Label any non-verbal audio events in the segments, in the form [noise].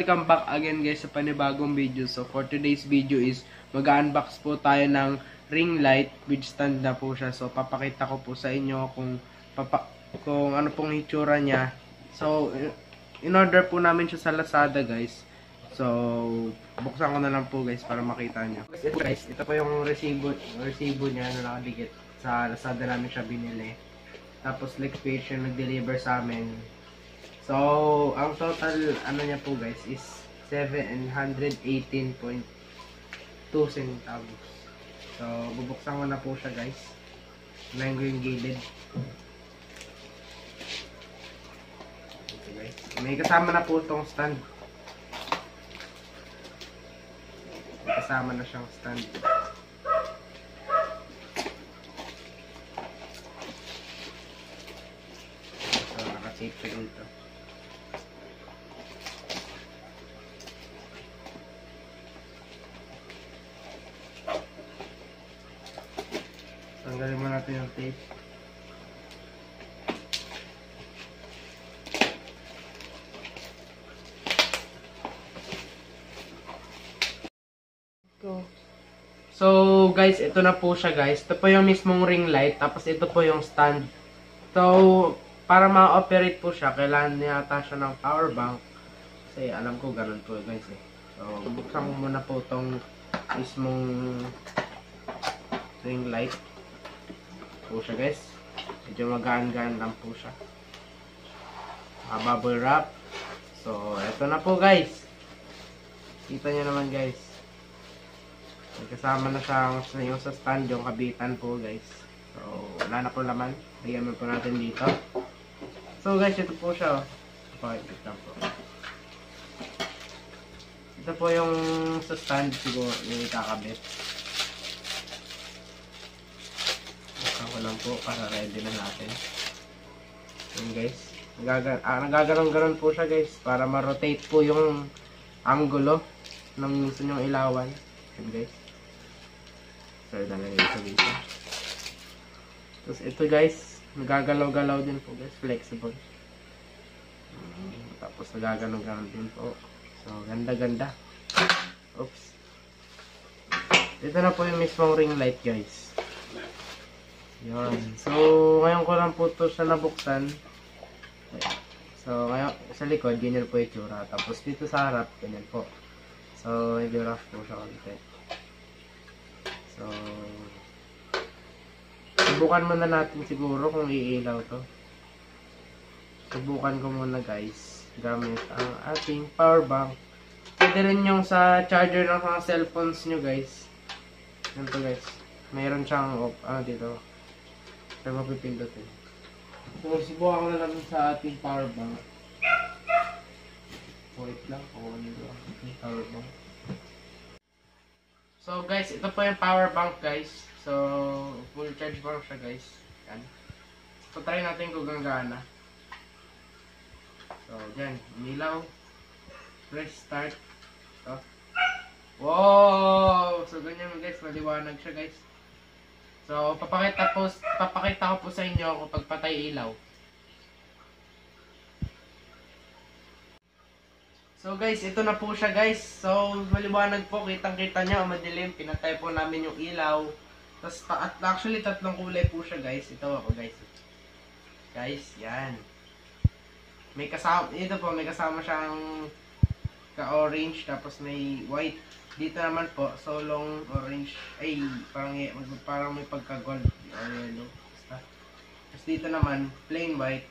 welcome back again guys sa panibagong video. So for today's video is mag-unbox po tayo ng ring light with stand na po siya. So papakita ko po sa inyo kung papa kung ano pong itsura niya. So in order po namin siya sa Lazada guys. So buksan ko na lang po guys para makita niyo. Ito guys, ito po yung resibo resibo niya na nakadikit sa Lazada namin siya binili. Tapos next page yung nag-deliver sa amin. So, ang total ano niya po guys is 718.2 centavos. So, bubuksan ko na po siya guys. Ko yung gilid. Ito guys. May kasama na po itong stand. May kasama na siyang stand. Tanggalin mo natin yung tape. So, guys, ito na po siya, guys. Ito po yung mismong ring light. Tapos, ito po yung stand. So, para ma-operate po siya, kailangan niya ata siya ng power bank. Kasi, alam ko, ganun po, guys, eh. So, buksan ko muna po itong mismong ring light po siya guys. Medyo magaan-gaan lang po siya. Uh, bubble wrap. So eto na po guys. Kita nyo naman guys. Kasama na siya yung sa stand yung kabitan po guys. So wala na po laman. Lagyan mo po natin dito. So guys ito po siya oh. okay, ito po. Ito po yung sa stand siguro yung ikakabit ko lang po para ready na natin. Yun guys. Nagagar ah, po siya guys para ma-rotate po yung angulo ng gusto nyong ilawan. Yun guys. So, nalagay sa dito. Tapos ito guys, nagagalaw-galaw din po guys. Flexible. Um, tapos nagaganon-ganon din po. So, ganda-ganda. Oops. Ito na po yung mismong ring light guys. Yun. So, ngayon ko lang po ito siya nabuksan. So, ngayon, sa likod, ganyan po yung tsura. Tapos dito sa harap, ganyan po. So, medyo rough po siya konti. So, subukan muna natin siguro kung iilaw to. Subukan ko muna guys, gamit ang ating power bank. Pwede rin yung sa charger ng mga cellphones nyo guys. Ganito guys. Mayroon siyang, oh, ano dito, kaya mapipindutin. So, subukan ko na lang sa ating power bank. Wait lang ano yung ating power bank. So, guys, ito po yung power bank, guys. So, full charge bank siya, guys. Yan. So, try natin kung gagana. So, dyan. Umilaw. Press start. Ito. Wow! So, ganyan, guys. Maliwanag siya, guys. So, papakita po, papakita ko po sa inyo kung pagpatay ilaw. So guys, ito na po siya guys. So, maliwanag po, kitang-kita nyo, madilim, pinatay po namin yung ilaw. Tapos, at actually, tatlong kulay po siya guys. Ito ako guys. Guys, yan. May kasama, ito po, may kasama siyang ka-orange, tapos may white. Dito naman po, solong orange, ay parang, parang may pagka-gold or yellow. Tapos dito naman, plain white.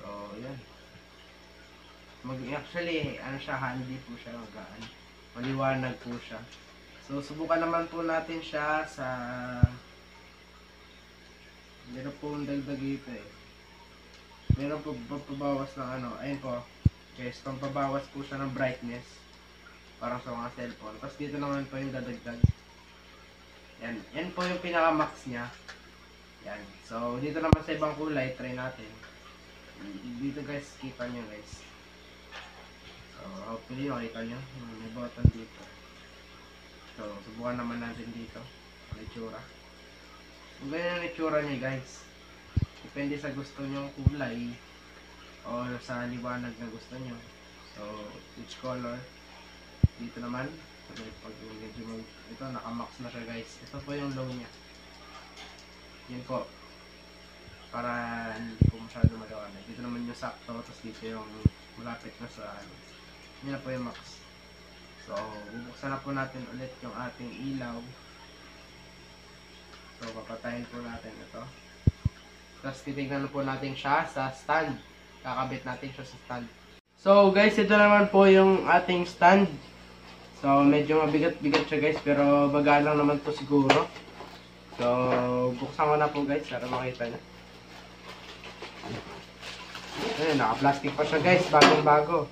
So, yan. Mag actually, ano siya, handy po siya, magaan. Maliwanag po siya. So, subukan naman po natin siya sa meron po dagdag ito eh. Meron po pampabawas ng ano, ayun po. Guys, pampabawas po siya ng brightness. Parang sa mga cellphone. Tapos dito naman po yung dadagdag. Yan. Yan po yung pinaka-max niya. Yan. So, dito naman sa ibang kulay, try natin. Dito guys, kita nyo guys. So, hopefully makita nyo. May button dito. So, subukan naman natin dito. Ang itsura. Kung ganyan ang itsura niya guys. Depende sa gusto nyo kulay. O sa liwanag na gusto nyo. So, each color. Dito naman, pag medyo mag, ito, nakamax na siya guys. Ito po yung low niya. Yun po. Para hindi po masyado maliwanag. Dito naman yung sakto, tapos dito yung malapit na sa ano. Na po yung max. So, bubuksan na po natin ulit yung ating ilaw. So, papatayin po natin ito. Tapos titignan na po natin siya sa stand. Kakabit natin siya sa stand. So, guys, ito naman po yung ating stand. So, medyo mabigat-bigat siya guys, pero baga lang naman po siguro. So, buksan ko na po guys, para makita niya. Ayun, naka-plastic pa siya guys, bagong-bago.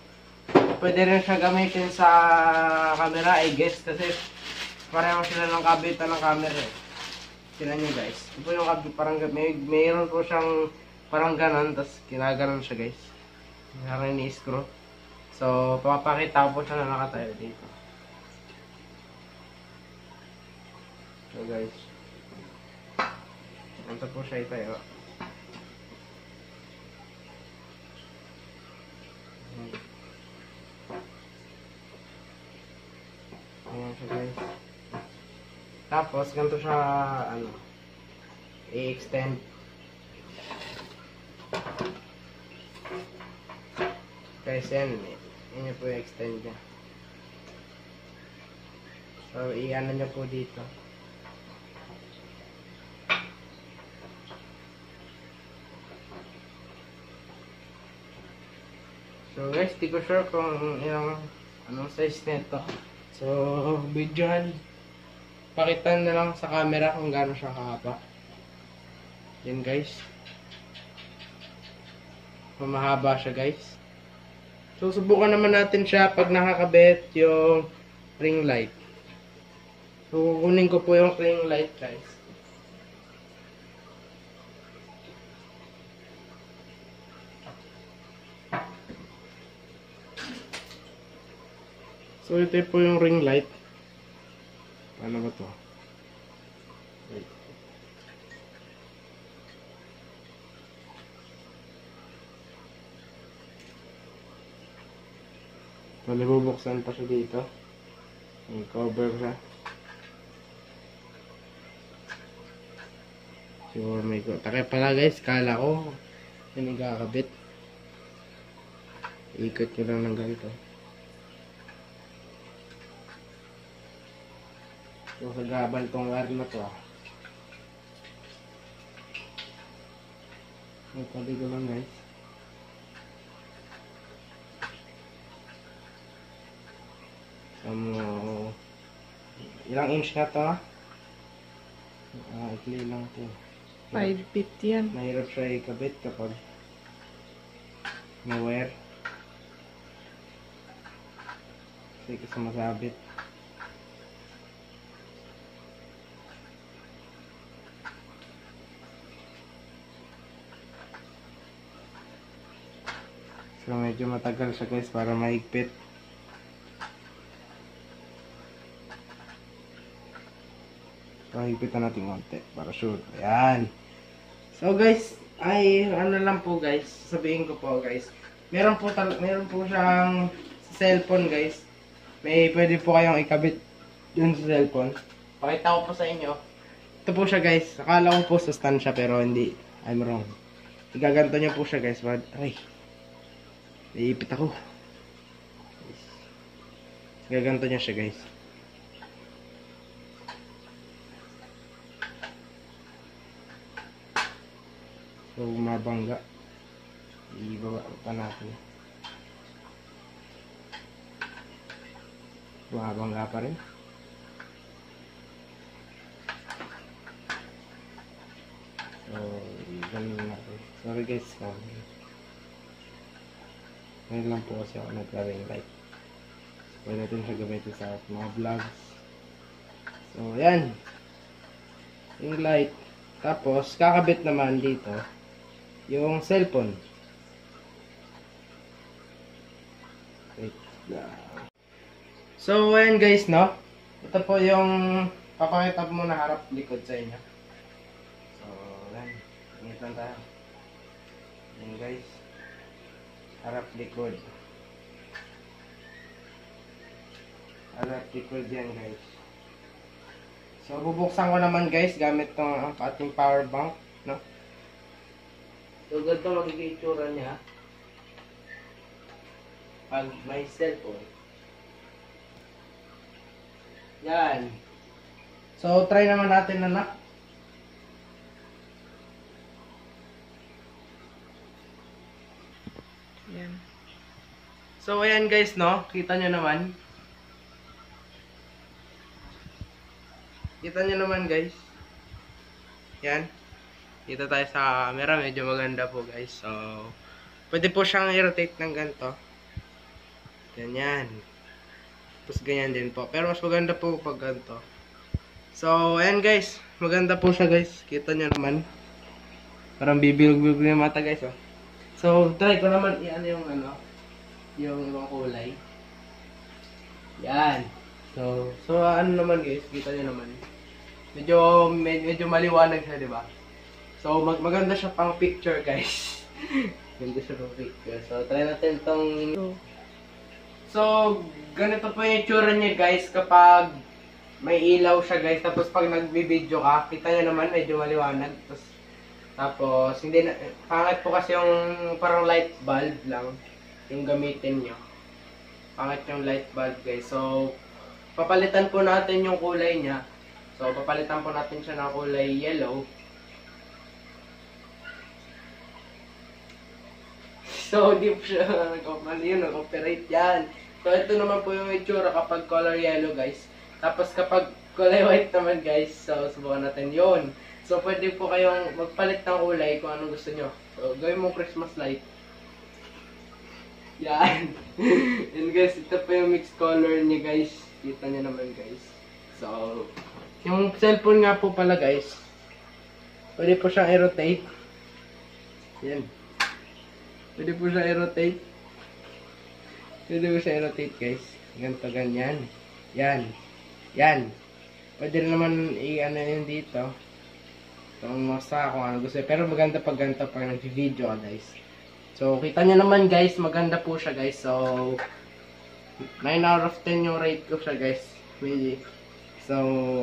Pwede rin siya gamitin sa camera, I guess, kasi pareho sila ng kabitan ng camera eh. Tingnan nyo guys. Ito yung kabit, parang may, mayroon po siyang parang ganon, tapos kinaganon siya guys. Parang ni-screw. So, papakita po siya na nakatayo dito. So guys. Ito po siya itayo. Ayan siya guys. Tapos, ganito siya, ano, i-extend. Guys, yan, yan po yung extend niya. So, i-ano nyo po dito. So guys, di ko sure kung ilang anong size nito. So, videohan. Pakita na lang sa camera kung gaano siya kahaba. Yan guys. Mamahaba siya guys. So, subukan naman natin siya pag nakakabit yung ring light. So, kukunin ko po yung ring light guys. So, ito po yung ring light. Ano ba to? Wait. Bali, bubuksan pa siya dito. May cover siya. So, may ko. Takay pala guys, kala ko yun yung kakabit. Ikot nyo lang ng ganito. So, sa gabal tong wire na to ah. May tabi ko lang guys. Mo- ilang inch na to ah? Ah, ikli lang to. 5 feet yan. Mahirap siya ikabit kapag may wire. Kasi kasi masabit. So medyo matagal siya guys para mahigpit. So higpitan natin konti para sure. Ayan. So guys, ay ano lang po guys, sabihin ko po guys. Meron po meron po siyang cellphone guys. May pwede po kayong ikabit dun sa cellphone. Pakita ko po sa inyo. Ito po siya guys. Akala ko po sa stand siya pero hindi. I'm wrong. Igaganto niyo po siya guys. But, ay. Iipit ako. Gaganto niya siya guys. So, mabangga. Ibaba pa natin. Bumabangga pa rin. So, ganun natin. Sorry guys. Um, ngayon lang po kasi ako nagka-ring light. Pwede natin siya gamitin sa mga vlogs. So, yan. Ring light. Tapos, kakabit naman dito yung cellphone. Wait lang. So, ayan guys, no? Ito po yung papakita ko muna harap likod sa inyo. So, ayan. Ingitan tayo. Ayan guys. Harap likod. electrical dyan guys. So, bubuksan ko naman guys gamit tong ating power bank, no? So, ganito magiging itsura niya. Pag may cellphone. Yan. So, try naman natin na Yan. So, ayan guys, no? Kita nyo naman. Kita nyo naman, guys. Yan. Dito tayo sa camera. Medyo maganda po, guys. So, pwede po siyang i-rotate ng ganito. Ganyan. Tapos ganyan din po. Pero mas maganda po pag ganito. So, ayan guys. Maganda po siya, guys. Kita nyo naman. Parang bibilog-bilog yung mata, guys, oh. So, try ko naman i-ano yung ano, yung ibang kulay. Yan. So, so ano naman guys, kita nyo naman. Medyo, med- medyo maliwanag siya, di ba? So, mag maganda siya pang picture, guys. [laughs] Maganda siya pang picture. So, try natin tong... So, ganito po yung itsura niya, guys, kapag may ilaw siya, guys. Tapos, pag nagbibideo ka, kita nyo naman, medyo maliwanag. Tapos, tapos, hindi na... Pangit po kasi yung parang light bulb lang yung gamitin nyo. Pangit yung light bulb, guys. So, papalitan po natin yung kulay niya. So, papalitan po natin siya ng kulay yellow. [laughs] So, di po siya nag-ano yun, nag-operate yan. So, ito naman po yung itsura kapag color yellow, guys. Tapos, kapag kulay white naman, guys, so, subukan natin yun. So, pwede po kayong magpalit ng kulay kung anong gusto nyo. So, gawin mo Christmas light. Yan. [laughs] And guys, ito po yung mixed color niya, guys. Kita niyo naman, guys. So, yung cellphone nga po pala, guys. Pwede po siyang i-rotate. Yan. Pwede po siya i-rotate. Pwede po siya i-rotate, guys. Ganito, ganyan. Yan. Yan. Pwede rin naman i-ano yun dito. Kung masa kung ano gusto. Pero maganda pag ganito pag nag-video guys. So, kita nyo naman, guys. Maganda po siya, guys. So, 9 out of 10 yung rate ko siya, guys. Really. So,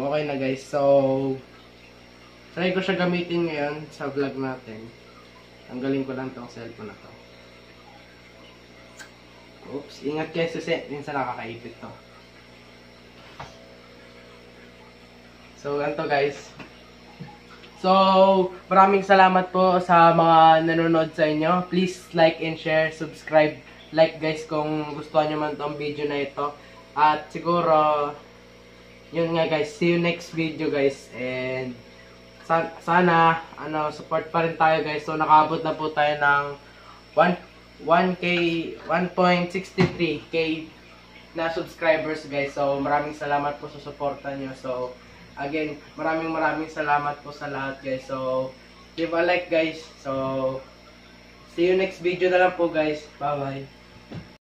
okay na, guys. So, try ko siya gamitin ngayon sa vlog natin. Tanggalin ko lang tong cellphone na to. Oops, ingat kayo susi. Minsan nakakaipit to. So, ganito guys. So, maraming salamat po sa mga nanonood sa inyo. Please like and share, subscribe, like guys kung gustuhan nyo man tong video na ito. At siguro, yun nga guys, see you next video guys. And sa- sana, ano, support pa rin tayo guys. So, nakaabot na po tayo ng 1, 1K, 1.63K na subscribers guys. So, maraming salamat po sa suporta nyo. So, again, maraming maraming salamat po sa lahat guys. So, give a like guys. So, see you next video na lang po guys. Bye-bye.